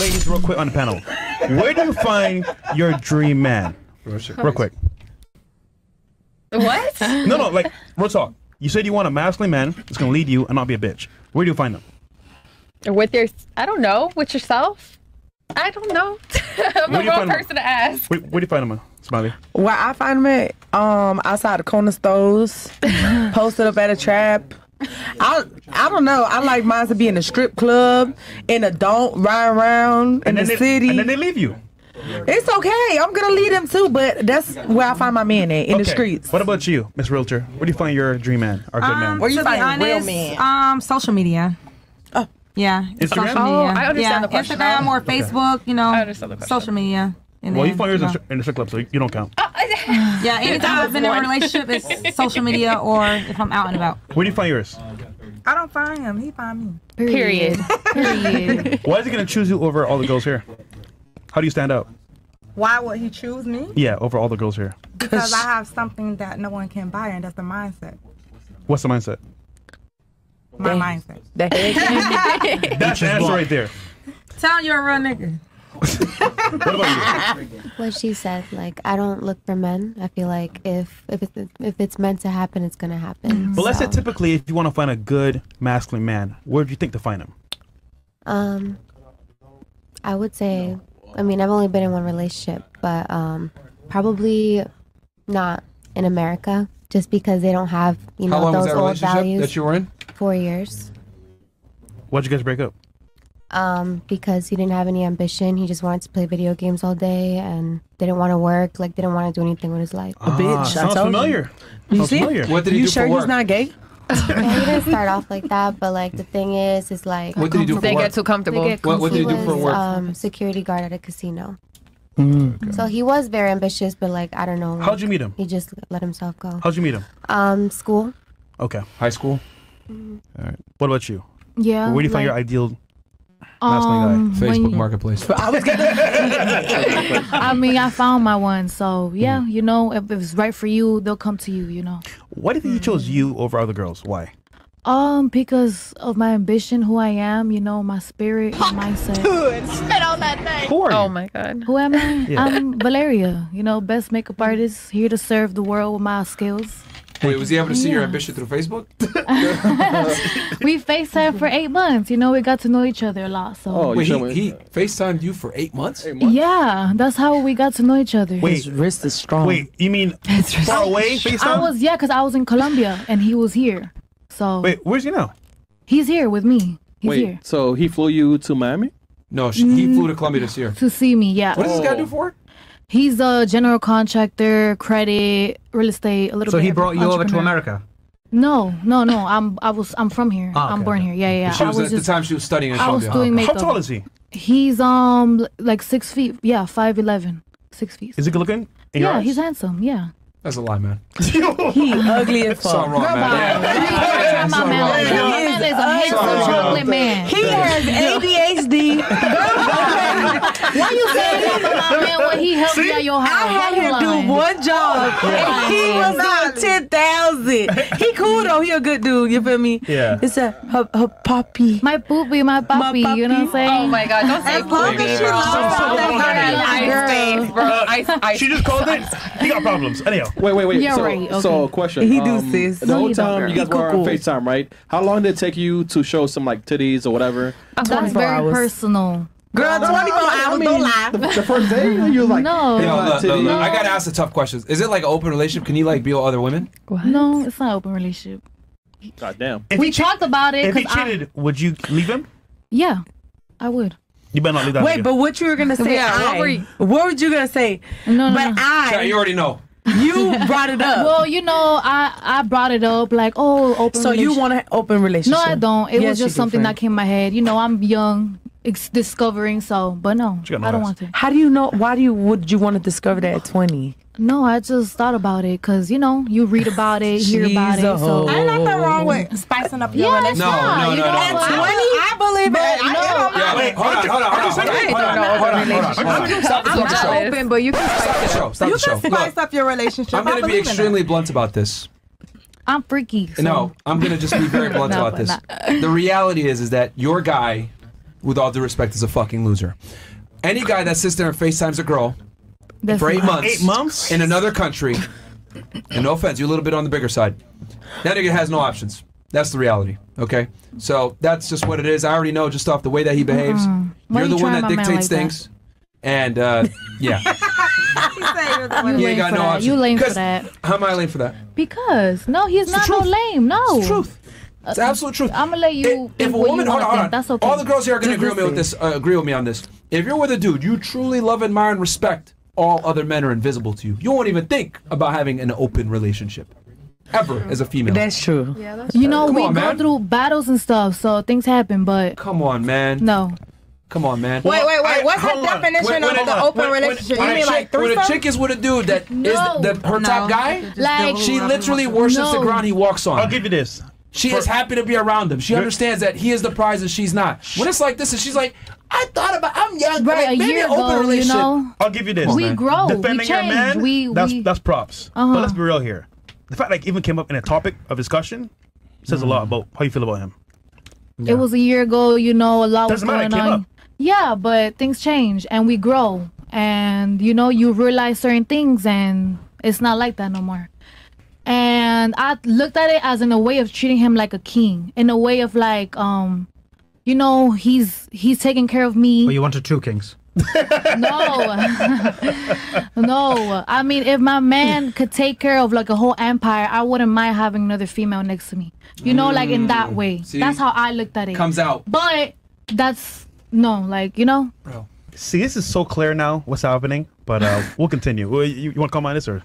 ladies, real quick on the panel. Where do you find your dream man? Real quick. What? No, no, like real talk. You said you want a masculine man that's gonna lead you and not be a bitch. Where do you find them? With your, I don't know, with yourself. I don't know. I'm Where the wrong find 'em? person to ask. Where, where do you find them, Smiley? Where I find them at, um, outside the corner stores, posted up at a trap. I I don't know. I like mine to be in a strip club, in a don't ride around in the they- city. and then they leave you. It's okay. I'm gonna lead them too, but that's where I find my man at in the streets. What about you, Miss Realtor? Where do you find your dream man or good man? Um, to be honest, Um, social media. Oh, yeah. Instagram? Social Oh, media. I understand yeah. the question. Instagram or Okay. Facebook. You know, understand the question. social media. And well, you find yours you in, know. the- in the strip club, so you don't count. Yeah, anytime I've been in a relationship, it's social media or if I'm out and about. Where do you find yours? I don't find him. He find me. Period. Period. Why is he gonna choose you over all the girls here? How do you stand out? Why would he choose me? Yeah, over all the girls here. Because I have something that no one can buy, and that's the mindset. What's the mindset? My mindset. The That's the answer right there. Tell you're a real nigga. What about you? What she said like i don't look for men i feel like if if it's, if it's meant to happen it's gonna happen But let's say typically, if you want to find a good masculine man, where do you think to find him? um i would say i mean i've only been in one relationship but um probably not in america just because they don't have you know How long was those that old relationship values that you were in? four years Why'd you guys break up? Um, because he didn't have any ambition. He just wanted to play video games all day and didn't want to work. Like didn't want to do anything with his life. A bitch. I sounds told familiar. You, you see? familiar. What did he you do sure for he's work? not gay? Yeah, he didn't start off like that, but like the thing is, is like What did he do for They work? get too comfortable. They get What- what did he do for work? Um, security guard at a casino. Mm. So he was very ambitious, but like I don't know. Like, How'd you meet him? He just let himself go. How'd you meet him? Um, school. Okay. High school. All right. What about you? Yeah. Where do you find your ideal masculine um, guy? Facebook you- Marketplace. I was gonna. I mean, I found my one, so yeah, Mm-hmm. you know, if it's right for you, they'll come to you. You know. Why do you think he chose you over other girls? Why? Um, because of my ambition, who I am, you know, my spirit, my mindset. Spit on that thing. Who are you? Oh my god. Who am I? Yeah. I'm Valeria, you know, best makeup artist, here to serve the world with my skills. Wait, was he able to see your ambition through Facebook? we FaceTime for eight months, you know, we got to know each other a lot. So Oh, Wait, he, he FaceTimed you for eight months? yeah, that's how we got to know each other. Wait, His wrist is strong. wait. You mean far away? I FaceTime? was yeah, cause I was in Colombia and he was here. So Wait, where's he now? he's here with me. He's Wait, here so he flew you to Miami? No, she, he mm, flew to Colombia this year. to see me. Yeah. What does this guy oh. do for work? He's a general contractor, credit, real estate, a little So bit. So he brought you over to. America. No, no, no. I'm I was I'm from here. Oh, I'm born okay. here. Yeah, yeah. yeah. She I was, was at the time she was studying in I was Colombia. doing How tall is he? He's um like six feet. Yeah, five eleven. Six feet. Is he good looking? In yeah, eyes? he's handsome. Yeah. That's a lie, man. He ugly as fuck. Something wrong, man. Try my man. My man is a handsome chocolate man. He has ADHD. Why you saying that about my man when he helped you at your house? I had you him do one job, and he was doing ten thousand. He cool though. He a good dude. You feel me? Yeah. It's a her, her puppy. My poopy, my puppy, you know what I'm saying? Oh my god, don't say As long poopy, as she loves So- so- Ice Girl. bro. Ice, ice. She just called it. He got problems. Anyhow, Wait, wait, wait. Yeah, so, right, okay. so question. He do, um, sis. The No, whole time you guys were on Cool. FaceTime, right? How long did it take you to show some like titties or whatever? That's very hours. personal. Girl, twenty four hours. Don't lie. The, the first day, you was like, No. hey, Yo, my look, look, titties. look, I gotta ask the tough questions. Is it like an open relationship? Can you like be with other women? No, it's not an open relationship. God damn. if We he, che- talked about it. if he 'cause I- cheated, would you leave him? yeah, I would. You better not leave that. Wait, nigga. but what you were gonna say? Yeah, what were you- what were you gonna say? No, no, But no. Chat, I, you already know. you brought it up. Well, you know, I I brought it up like, oh, open. so you want an open relationship? No, I don't. It Yes, was just something that came in my head. You know, I'm young, ex- discovering. So, but no, I don't want to. How do you know? Why do you? Would you want to discover that at twenty? No, I just thought about it because you know you read about it, hear about it. So I not that wrong with spicing up your yeah, relationship. No, no, you no, know, no. At twenty, I, I believe it i know Hold on, hold on, hold on. You can stop the show. Stop the show. up your relationship. I'm going to be extremely blunt about this. I'm freaky. So. No, I'm gonna just be very blunt no, about this. Not. The reality is, is that your guy with all due respect, is a fucking loser. Any guy that sits there and FaceTimes a girl That's for eight not- months, Eight months? in another country, and no offense, you're a little bit on the bigger side. That nigga has no options. That's the reality. Okay, so that's just what it is. I already know just off the way that he behaves. Mm-mm. You're you the one that dictates like that? things, and uh, yeah, You you lame ain't got for no that. options. You lame for 'Cause- that. How am I lame for that? Because no, he's not no lame. No, It's the truth. It's absolute truth. I'm gonna let you. If think a woman, hold on, hold on. That's okay. All the girls here are going to agree with me with this. Uh, agree with me on this. If you're with a dude, you truly love, admire, and respect. All other men are invisible to you. You won't even think about having an open relationship ever as a female. That's true. Yeah, that's true. You know, Come we on, go man. through battles and stuff, so things happen. But Come on, man. no, Come on, man. Wait, wait, wait. What's hold the definition When- when of the open when- when- relationship? When you a, mean like chick, when a threesome? chick is with a dude that is No. the, the, her top guy, like she literally worships the ground he walks on. I'll give you this. She is happy to be around him. She understands that he is the prize and she's not. When it's like this, and she's like, I thought about, I'm young, but right like, a maybe year an open ago, you relationship. know, I'll give you this. we man. grow, we Defending your change, man, we that's, we. that's props. Uh-huh. But let's be real here. The fact that it even came up in a topic of discussion says a lot about how you feel about him. It was a year ago, you know, a lot Doesn't was going came on. up. Yeah, but things change and we grow, and you know, you realize certain things, and it's not like that no more. And I looked at it as in a way of treating him like a king, in a way of like, um, you know, he's he's taking care of me. But you wanted two kings. No, no. I mean, if my man could take care of like a whole empire, I wouldn't mind having another female next to me. You know, like in that way. See? That's how I looked at it. Comes out. But that's no, like you know. Bro. See, this is so clear now what's happening, but uh, we'll continue. You, you want to comment on this or?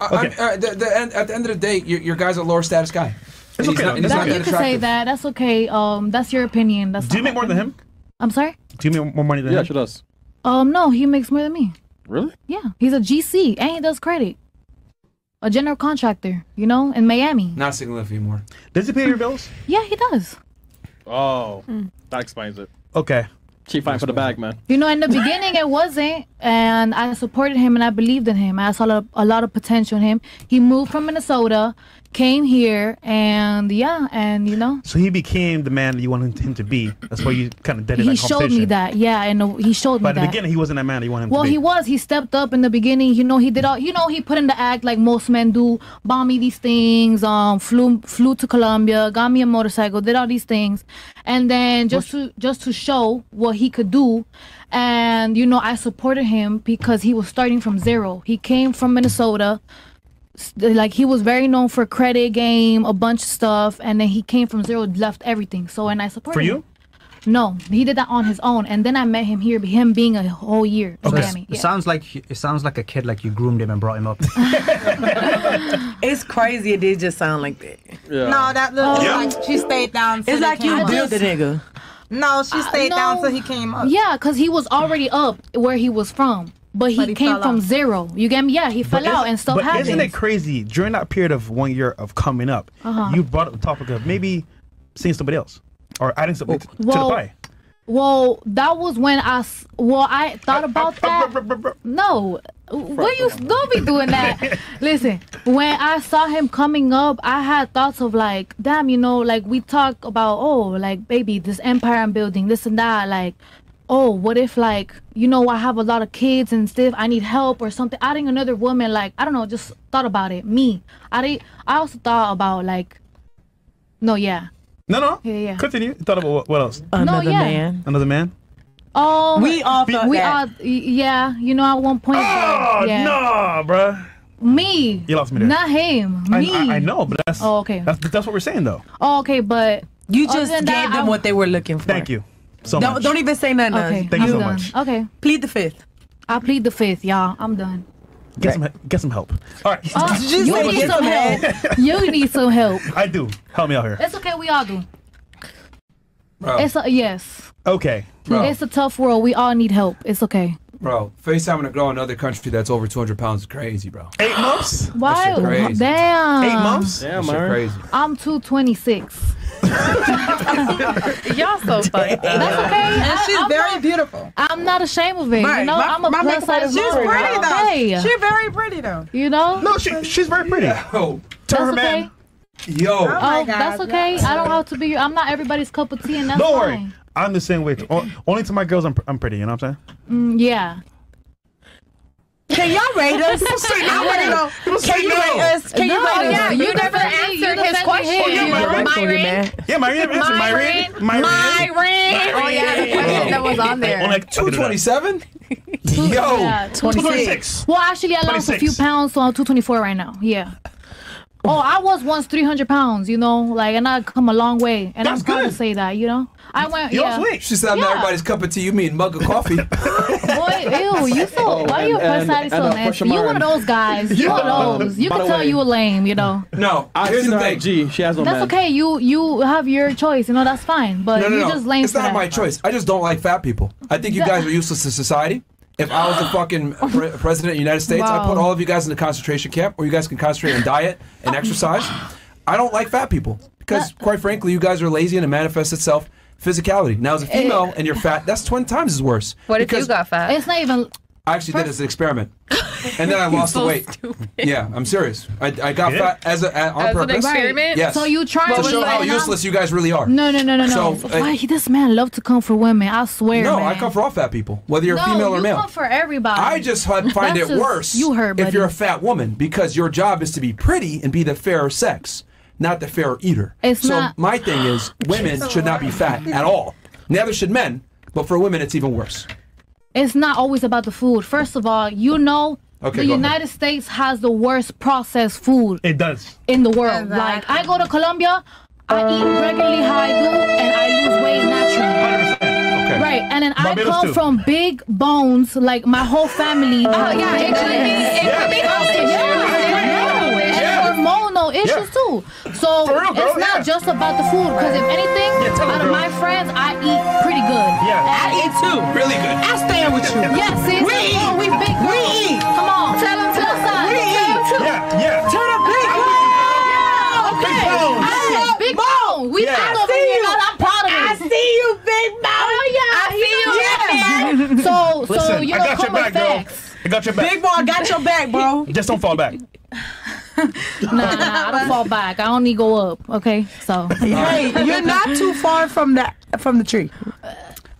I- Okay. I- uh, the, the, end- at the end of the day, your, your guy's a lower status guy. It's And okay, not- and not That, that you can say that. That's okay. Um, that's your opinion. That's Do you not make more than him? I'm sorry. Do you make more money than Yeah, him? she does. Um, no, he makes more than me. Really? Yeah, he's a GC and he does credit. A general contractor, you know, in Miami. Not single life anymore. Does he pay your bills? Yeah, he does. Oh, Mm. that explains it. Okay. She fine for the bag, man. You know, in the beginning it wasn't, and I supported him and I believed in him. I saw a lot, a lot of potential in him. He moved from Minnesota, came here, and yeah, and you know, So he became the man that you wanted him to be. That's why you kind of did it. he showed me that. Yeah, and he showed me But at the beginning, he wasn't that man that you wanted him Well, to be. Well, he was. He stepped up in the beginning. You know, he did all. You know, he put in the act like most men do. Bought me these things. Um, flew flew to Colombia. Got me a motorcycle. Did all these things, and then just to just to show what he could do, and you know, I supported him because he was starting from zero. He came from Minnesota. Like he was very known for credit game, a bunch of stuff, and then he came from zero, left everything. So, and I supported For you? him. No, he did that on his own, and then I met him here. Him being a whole year in So it's- Miami. It sounds like it sounds like a kid, like you groomed him and brought him up. It's crazy. It did just sound like that. Yeah. No, that looks Yeah. Oh. like she stayed down. It's like you came built the nigga. No, she stayed no. down till he came up. Yeah, because he was already up where he was from, but he, But he came from off. zero. You get me? Yeah, he fell out and stuff but happened. isn't it crazy? During that period of one year of coming up, Uh-huh. you brought up the topic of maybe seeing somebody else or adding something to, to the pie. Well, that was when I. Well, I thought about that. No, what you don't be doing that. Listen, when I saw him coming up, I had thoughts of like, damn, you know, like we talk about, oh, like baby, this empire I'm building, this and that, like. Oh, what if like you know I have a lot of kids and stuff I need help or something adding another woman like I don't know just thought about it me I did, I also thought about like no yeah No, no. Yeah, yeah. Continue. You thought about what, what else? Another yeah. man. Another man? Oh, We all thought we that. are, y- yeah. You know, at one point, Oh, yeah. no, bruh. Me. You lost me there. Not him. Me. I, I know, but that's Oh, okay. that's that's what we're saying though. Oh, okay, but You just than gave that, them I'm- what they were looking for. Thank you so Don't, much. don't even say nothing. else. okay, Thank you I'm so done. much. Okay, Plead the fifth. I plead the fifth, y'all. I'm done. Get some get some help. All right, Uh, you you need get some some help. you need some help. I do. Help me out here. It's okay. We all do. Bro, It's a, yes. Okay. bro, It's a tough world. We all need help. It's okay. bro. FaceTiming a girl in another country that's over 200 pounds is crazy, bro. Eight months. Why? shit crazy. Damn. Eight months. Damn, That shit man. crazy. I'm 226. Y'all so funny. That's okay. And I- she's I'm very not- beautiful. I'm not ashamed of it. Right. You know, My- I'm a my plus makeup size She's model. pretty though. Hey, She's very pretty though. you know. No, she she's very pretty. Yo, Tell her That's okay. man. yo. Oh my Oh, God. that's okay. I don't have to be. I'm not everybody's cup of tea, and that's Don't worry. fine. I'm the same way. Only to my girls, I'm, I'm pretty. You know what I'm saying? Mm, yeah. Can y'all rate us? I want to know. Can you rate us? Can you No, rate us? Oh, yeah, you never answered his defended question. him. yeah, Myron. Myron. Yeah, Myron. Answer, Myron. Myron. Myron. Oh yeah, the question that was on there. On like Two twenty-seven. Yo, Yeah, 26. Well, actually, I lost a few pounds, so I'm 224 right now. Yeah. Oh, I was once 300 pounds, you know, like, and I come a long way, and That's I'm proud to good. say that, you know. I went, You yeah. lost weight. she said, "I'm not everybody's cup of tea. You mean mug of coffee?" Boy, ew, you so why your and- personality and, so uh, nasty? You mark. one of those guys. You one of those. You can tell way- you a lame, you know. no. I Here's seen the thing. IG. She has no That's man. okay. You you have your choice. You know that's fine. But No, no, you no. just lame it's not that. my choice. I just don't like fat people. I think you guys are useless to society. If I was the fucking pre- president of the United States, I'd put all of you guys in the concentration camp where you guys can concentrate on diet and exercise. I don't like fat people because, quite frankly, you guys are lazy and it manifests itself physicality. Now, as a female and you're fat, that's 20 times as worse. What if you got fat? It's not even. I actually did it as an experiment. And then I lost the weight. stupid. Yeah, I'm serious. I, I got fat as a, a- on As an purpose. experiment? Yes. So you try to to show how useless you guys really are. No, no, no, no, no. So, uh, Why this man love to come for women? I swear. No, man. I come for all fat people, whether you're no, female or you male. come for everybody. I just find find That's it just- worse You heard, if buddy. you're a fat woman because your job is to be pretty and be the fairer sex, not the fair eater. It's so not- my thing is women should not be fat at all. Neither should men, but for women it's even worse. It's not always about the food. First of all, you know Okay, the go ahead. United States has the worst processed food It does. in the world. Like I go to Colombia, I eat regularly how I do, and I lose weight naturally. 100%. Okay. Right, and then I come too. from big bones, like my whole family. Oh yeah, it could be. It could be hormonal issues too. So For real, it's not yeah. just about the food. Because if anything, Yeah, out of my friends, I eat pretty good. Yeah. I eat too. Really good. I stand with you. Yeah, see, We come on, eat. we big We eat. Come on, tell them to the side. We eat. Yeah, yeah. Turn up big Okay, Big bones. Hey, big bone. We Yeah. big I over see here. you. I'm proud of I see you, big mouth. Oh yeah, I see you. Yeah. So, so Listen, you I know, got come with back, girl. facts. I got your back. Big boy, I got your back, bro. Just don't fall back. Nah, nah, I don't fall back. I only go up. Okay, so Hey, you're not too far from the from the tree.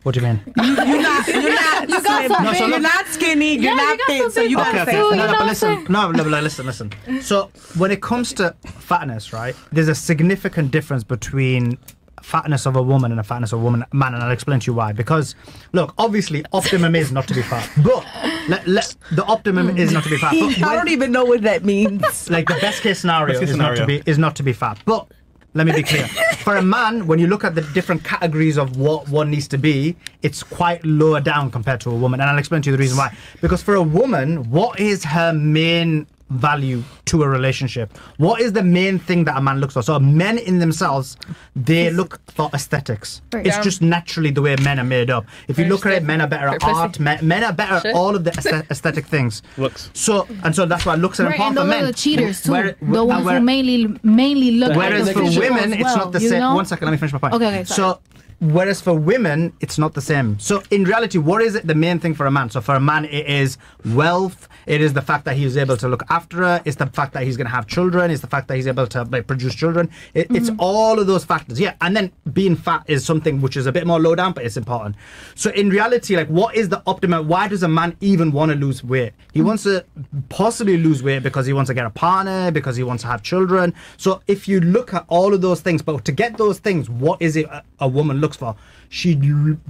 What do you mean? You're not. You're not. you got slim. No, so you're not skinny. You're Yeah, not you got fit. some So you big got Okay, to okay. too, No, you no, but listen. saying? No, no, listen, listen. So when it comes to fatness, right? There's a significant difference between fatness of a woman and a fatness of a woman man, and I'll explain to you why. Because look, obviously, optimum is not to be fat, but let, let, the optimum is not to be fat. But I don't even know what that means. like the best case scenario Best case is not to be is not to be fat. But let me be clear. For a man, when you look at the different categories of what one needs to be, it's quite lower down compared to a woman. And I'll explain to you the reason why. Because for a woman, what is her main value to a relationship? What is the main thing that a man looks for? So men in themselves, they look for aesthetics. Right. It's Yeah. just naturally the way men are made up. If you Very look at it, men are better at art, men, men are better at Shit. all of the aesthetic things. Looks. So and so that's why looks are Right, important for men. are the cheaters too. Where- the ones where- who mainly mainly look Whereas at for the visual women, as it's well, not the you same. know? One second, let me finish my point. Okay, okay. So, whereas for women, it's not the same. So, in reality, what is it the main thing for a man? So, for a man, it is wealth. It is the fact that he is able to look after her. It's the fact that he's going to have children. It's the fact that he's able to like, produce children. It, It's Mm-hmm. all of those factors. Yeah, and then being fat is something which is a bit more low down, but it's important. So, in reality, like, what is the optimum? Why does a man even want to lose weight? He wants to possibly lose weight because he wants to get a partner, because he wants to have children. So, if you look at all of those things, but to get those things, what is it a, a woman looks for? She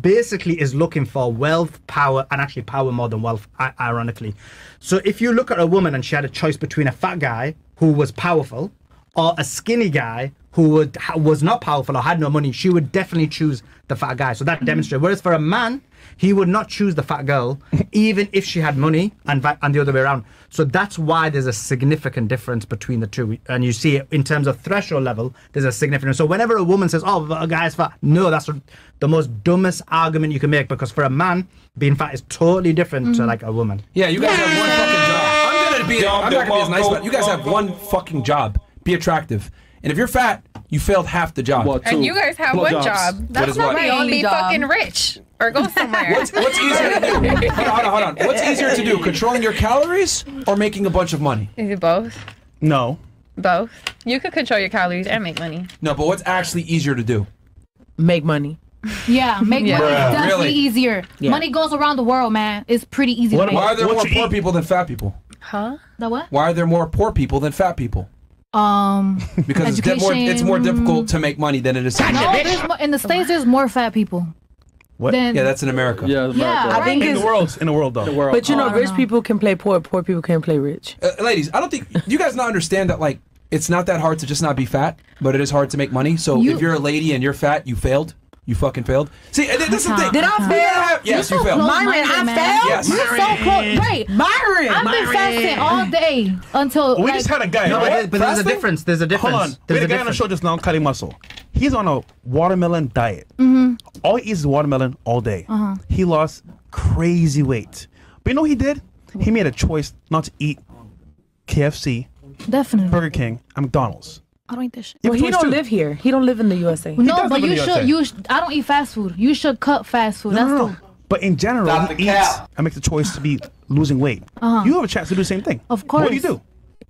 basically is looking for wealth, power, and actually power more than wealth, ironically. So, if you look at a woman and she had a choice between a fat guy who was powerful or a skinny guy who would, was not powerful or had no money, she would definitely choose the fat guy. So that mm-hmm. demonstrates. Whereas for a man, he would not choose the fat girl, even if she had money, and and the other way around. So that's why there's a significant difference between the two, and you see it in terms of threshold level. There's a significant. So whenever a woman says, "Oh, a guy's fat," no, that's the most dumbest argument you can make because for a man, being fat is totally different to mm-hmm. like a woman. Yeah, you guys have one fucking job. I'm gonna be. I'm not gonna be as nice, but you guys have one fucking job. Be attractive. And if you're fat, you failed half the job. What, And you guys have What one jobs? job. That's is not what? the only Be job. fucking rich or go somewhere. What's, what's easier to do? Hold on, hold on, hold on. What's easier to do? Controlling your calories or making a bunch of money? Is it both? No. Both. You could control your calories and make money. No, but what's actually easier to do? Make money. Yeah, make Yeah. money Bruh. is definitely Really? easier. Yeah. Money goes around the world, man. It's pretty easy What to make. Why are there What more poor eat? people than fat people? Huh? The what? Why are there more poor people than fat people? Um, Because it's, more, it's more difficult to make money than it is to eat. no, there's more, in the states. There's more fat people. What? Than, Yeah, that's in America. Yeah, America. Yeah, I think in it's the world, in the world though. the world. But you know, Oh, rich know. people can play poor. Poor people can't play rich. Uh, ladies, I don't think you guys not understand that like it's not that hard to just not be fat, but it is hard to make money. So You- if you're a lady and you're fat, you failed. You fucking failed. See, and is the thing. Did I fail? gotta yes, You're you failed. close-minded, Myron, I man. failed? Yes. You're so close. Right. Myron. I've been fasting all day until. We like, just had a guy. No, right? but, there- but there's a difference. There's a difference. Hold on. We There's had a a guy on the show just now, cutting muscle. He's on a watermelon diet. Mm-hmm. All he eats is watermelon all day. Uh-huh. He lost crazy weight. But you know what he did? He made a choice not to eat KFC, Definitely. Burger King, and McDonald's. I don't eat this shit. You Well, he don't too. live here. He don't live in the USA. No, but you should. USA. You. Sh- I don't eat fast food. You should cut fast food. No, That's no, the. no. But in general, Stop he the eats cap. and makes the choice to be losing weight. Uh-huh. You have a chance to do the same thing. Of course. What do you do?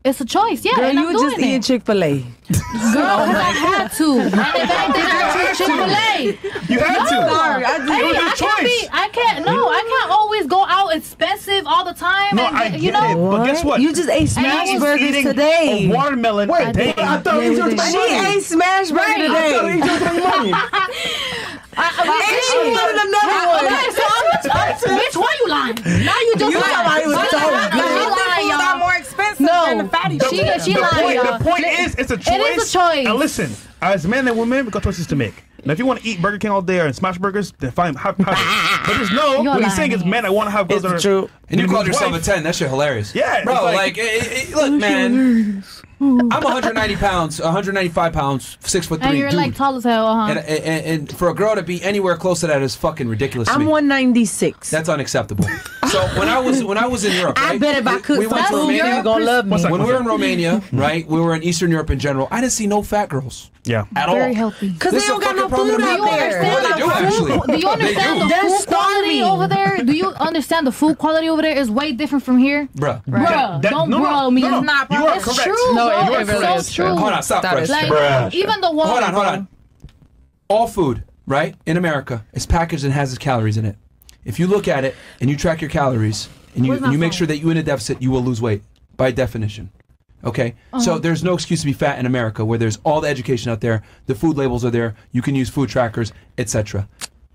It's a choice. Yeah, Girl, and you I'm were just doing eating. Chick Fil A. Girl, 'cause I had to. And if anything, I took Chick Fil A. You had to. Sorry, I just- Hey, It was I your choice. I can't. No, I can't always go out expensive all the time. No, and, I you get know. it. But guess what? You just ate smash was burgers today. A watermelon Wait, a day. I thought Yeah, he was we just. She ate smash burger Right. I thought he today. just money. I, I, And she wanted another one. Okay, so I'm, I'm, bitch, why you lying? Now you just You lying. somebody was She so good. Lying, y'all. more expensive No. than the fatty She- she the lying, point, y'all. the point is, it's a choice. It is a choice. And listen, as men and women, we got choices to make. Now, if you want to eat Burger King all day or smash burgers, then fine, have, have it. But just know, You're what he's saying is, lying. men, I want to have girls It's that are- true. And you His called yourself wife- a 10. That shit hilarious. Yeah, Bro, it's like, like- eh, eh, look, man. I'm 190 pounds, 195 pounds, six foot 3 And three, you're dude. like tall as hell, uh huh. and, and, and for a girl to be anywhere close to that is fucking ridiculous to I'm me. 196. That's unacceptable. so when I was when I was in Europe, I right, bet if I we- we some went to food, Romania. you're gonna love me. When we were in Romania, right, we were in Eastern Europe in general. I didn't see no fat girls Yeah. at Very all. healthy. Because This they don't got no fucking food problem. out Do you there. understand They do, the actually. food, do you understand do. the They're food quality starving. over there? Do you understand the food quality over there is way different from here? Bruh. Bruh, That- don't no, no, bro me. no, no, It's not, you bro. are It's correct. true, No, bro. it- it it's so true. true. Hold on, stop, That Chris. Like, true. even the water. Hold on, hold on. All food, right, in America is packaged and has its calories in it. If you look at it and you track your calories and you, and you make sure that you're in a deficit, you will lose weight by definition. Okay? Uh-huh. So there's no excuse to be fat in America where there's all the education out there, the food labels are there, you can use food trackers, etc.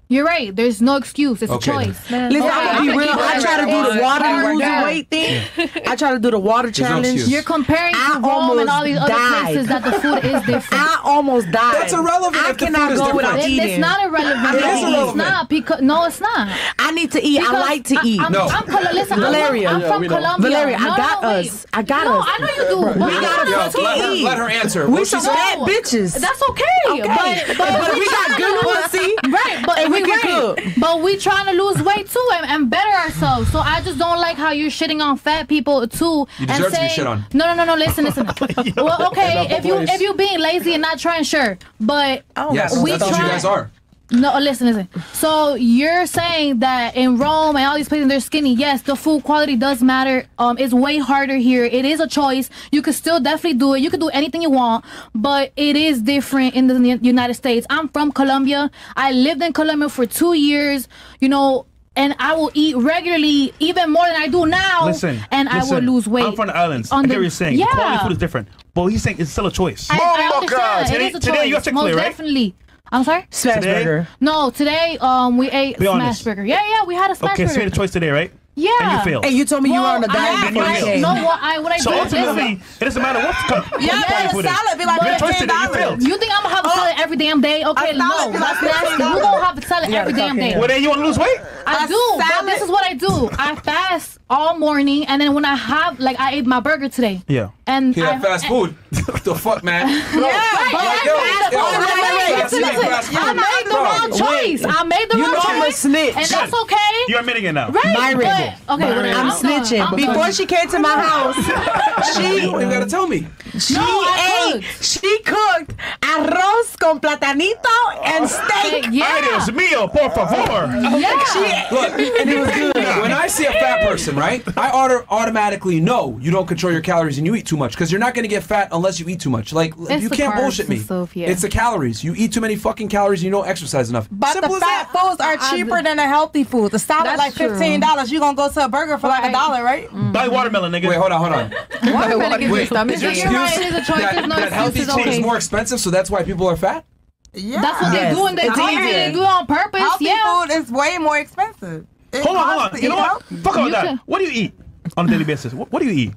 You're right. There's no excuse. It's Okay, a then. choice. Listen, Okay, I'm gonna be real. I try to do the water Hard losing weight thing. I try to do the water no challenge. excuse. You're comparing I to Rome and all these other places that the food is different. I almost died. That's irrelevant I if the cannot food go different. without It- eating. it's not irrelevant. It is It's not because no, it's not. I need to eat. I like to eat. I'm, No. I'm, Col- listen, Valeria. I'm, Yeah, from we. Colombia. Valeria, I got no, us. I got no, us. I know you do. We gotta I'm fucking let, her, eat. let her answer. We some she bad bitches. That's okay. But, but, But we got good pussy. Right, but And we we can right. cook. But we trying to lose weight too and, and better ourselves. So I just don't like how you're shitting on fat people too. You and deserve to be saying, shit on. No, no, no, no. Listen, listen. well, okay, if you if you being lazy and not trying, sure. But Yes, we that's what you try- guys are. No, listen, listen. So you're saying that in Rome and all these places they're skinny. Yes, the food quality does matter. Um, it's way harder here. It is a choice. You could still definitely do it. You could do anything you want, but it is different in the United States. I'm from Colombia. I lived in Colombia for two years. You know. And I will eat regularly, even more than I do now. Listen, and I will lose weight. I'm from the islands. I on get the- what you're saying. Yeah. Quality food is different. But he's saying it's still a choice. I, I understand. Today- it is a today choice. you got Chick-fil-A, Most right? definitely. I'm sorry. Smash Today? burger. No, today um we ate Be smash honest. burger. Yeah, yeah, we had a smash okay, so you burger. made a choice today, right? Yeah. And you failed. And you told me you were on a diet I, Then you before you failed. No, what I what I so did. ultimately, listen, it doesn't matter what co- Yeah, quality the food is. salad be like You made a choice today, you failed. you think I'm gonna have a salad every damn day? Okay, no, salad be that's nasty. $15. Gonna have a salad every damn day? Well, then you want to lose weight? I A do, but this is what I do. I fast all morning, and then when I have, like, I ate my burger today. Yeah. And He I, had fast food. the fuck, man? Yeah, but Like, I yo, made the yo, wrong- wait, I made- wait, listen, wait, listen. wait, I made the bro, wrong choice. I made the You wrong know I'm a choice, snitch. and that's okay. You're admitting it now. Right, Myron. but, okay, whatever. I'm done. snitching. I'm Before done. she came to my house, You she don't even gotta tell me. she No, I ate. cooked. She cooked arroz con platanito and oh. steak. Yeah. Ay, Dios mío, por favor. Yeah. Look, when I see a fat person, person, right? I auto- automatically know you don't control your calories and you eat too much because you're not going to get fat unless you eat too much. Like It's you can't bullshit me. and stuff, yeah. It's the calories. You eat too many fucking calories and you don't exercise enough. But Simple the fat that. foods are cheaper than the healthy foods. The salad That's like fifteen dollars. You gonna go to a burger for like a Right. dollar, right? Mm. Buy watermelon, nigga. Wait, hold on, hold on. Watermelon gives Wait, stomach is your ache. Right, it is a choice. that, no that healthy food is okay. more expensive, so that's why people are fat? Yeah. That's what Yes. they do, and they It's do it. They do it on purpose. Healthy yeah. food is way more expensive. It Hold on, hold on. You know what? Fuck all that. What do you eat on a daily basis? What, what do you eat?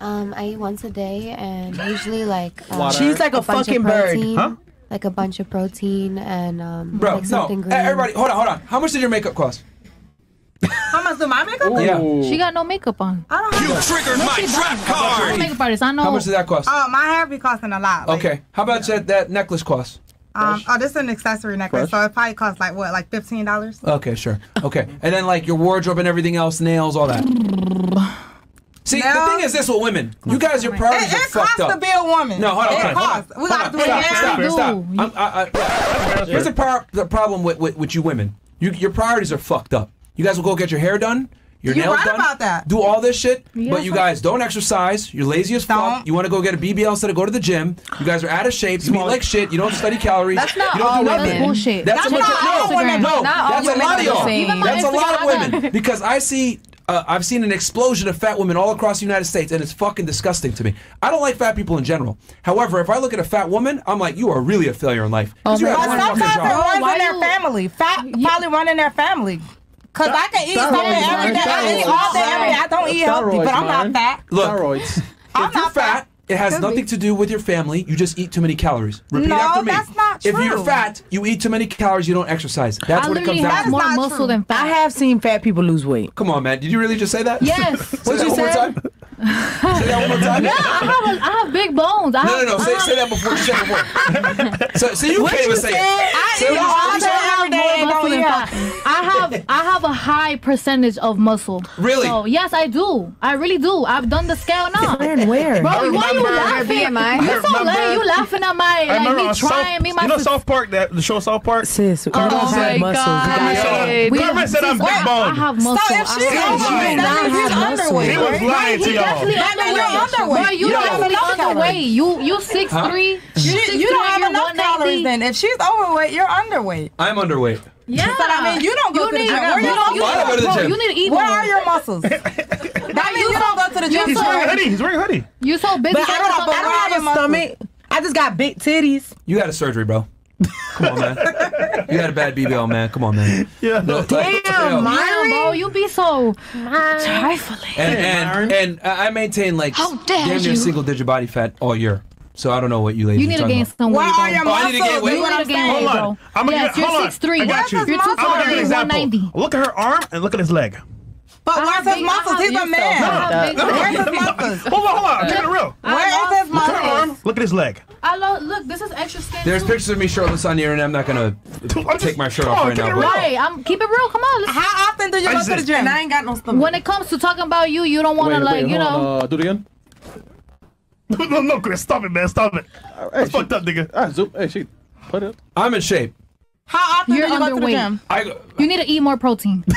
Um, I eat once a day, and usually like um, Water. She's like a, bunch fucking of bird. protein, Huh? like a bunch of protein and um, Bro, like no. something green. Everybody, hold on, hold on. How much did your makeup cost? How much do my makeup? Yeah. She got no makeup on. I don't have. Triggered my trap She's a card. makeup artist. I know. How much did that cost? Oh, my hair be costing a lot. Like, Okay. How about that, that necklace cost? Um, oh, this is an accessory necklace, so it probably costs like what, like fifteen dollars. Okay, sure. Okay. And then like your wardrobe and everything else, nails, all that. See, the thing is this with women. You guys, your priorities it are fucked costs to be a woman. No, hold on, It hold on, hold on. We gotta do it Stop, stop, stop. I'm- I- I- Here's the, par- the problem with, with, with you women. You, your priorities are fucked up. You guys will go get your hair done, your You nails right done, about that. do all this shit, Yeah, but you guys don't exercise. You're lazy as fuck. Don't. You want to go get a BBL instead of go to the gym. You guys are out of shape. You eat like shit. You don't study calories. That's not you don't all do women. That's bullshit. That's, That's a bunch not of all no, women. no. Not that's a lot of y'all. That's a lot of women because I see. Uh, I've seen an explosion of fat women all across the United States, and it's fucking disgusting to me. I don't like fat people in general. However, if I look at a fat woman, I'm like, you are really a failure in life. 'Cause Oh you my have But one God. fucking sometimes it job. runs Why in their you- family. Fat probably run in their family. Cause I can eat Steroids, something every man. I eat all day every day. I don't eat healthy, but I'm not fat. Look, Steroids. I'm if you're not fat, it has Could nothing be. to do with your family. You just eat too many calories. Repeat No, after me. that's not If you're fat, you eat too many calories. You don't exercise. That's I what it literally comes down have to. more not muscle true. than I have seen fat people lose weight. Come on, man. Did you really just say that? Yes. Say that one more time. Say that one more time. Yeah, I have, a, I have big bones. I No, have, no, no. I Say, have- say that before. Say that before. so, so you can't even say it. I Say eat what- all what day you say? every day more and muscle don't than eat fat. healthy. I have I have a high percentage of muscle. Really? So yes, I do. I really do. I've done the scale now. When? Where? Bro, why you laughing? BMI. You so remember- lame. You laughing at my I like remember me on trying South, me my you know sis- South Park, that the show South Park. Sis, we Oh don't my have muscles. God. We got Yeah. We- Cartman said I'm sis, big I boned. have muscle. So if I she's have was muscle. lying. overweight, that means he's He was underweight. He was right? lying to He's y'all. Definitely That means you're underweight. underweight. Bro, you You don't have enough underweight. calories. You you six three. You You, six you don't have enough calories then. If she's overweight, you're underweight. I'm underweight. Yeah. But I mean, you don't go You to the need- gym. I Where you don't You I go to the gym. You need to eat Where more. are your muscles? that means you don't go to the gym. You He's so- wearing a hoodie. He's wearing a hoodie. You so busy. But I don't, I don't have a stomach. I just got big titties. You had a surgery, bro. Come on, man. You had a bad BBL, man. Come on, man. Yeah. No, like, Damn, yo. Damn, bro, you be so trifling. And and, and I I maintain like How dare damn near you. single digit body fat all year. So I don't know what you ladies You need to gain some Where weight. are your bro. Oh, I need to gain muscles? weight? You know what I'm Hold saying? On. I'm gonna Yes, give, you're on. 6'3". I got you. You're too muscles? I'm gonna tall. give you an You're example. 190. Look at her arm and look at his leg. But I where's his big- muscles? He's a man. stuff. I have big stuff. Where's his muscles? Hold on, hold on. I'm it real. Where is his Look at her arm. Look at his leg. I love, look, this is extra skin. There's too. pictures of me shirtless on the internet. I'm not gonna I'm take my shirt off on, right now. it bro. real. Right, I'm keep it real. Come on. let's- How often do you I go just to the said- gym? And I ain't got no stomach. When it comes to talking about you, you don't want to like, wait, you know. Uh, do it again. No, no, Chris, stop it, man. Stop it. Hey, That's she- fucked up, nigga. Ah, zoom. Hey, she. Put it. I'm in shape. How often You're do you go to the gym? I You need to eat more protein.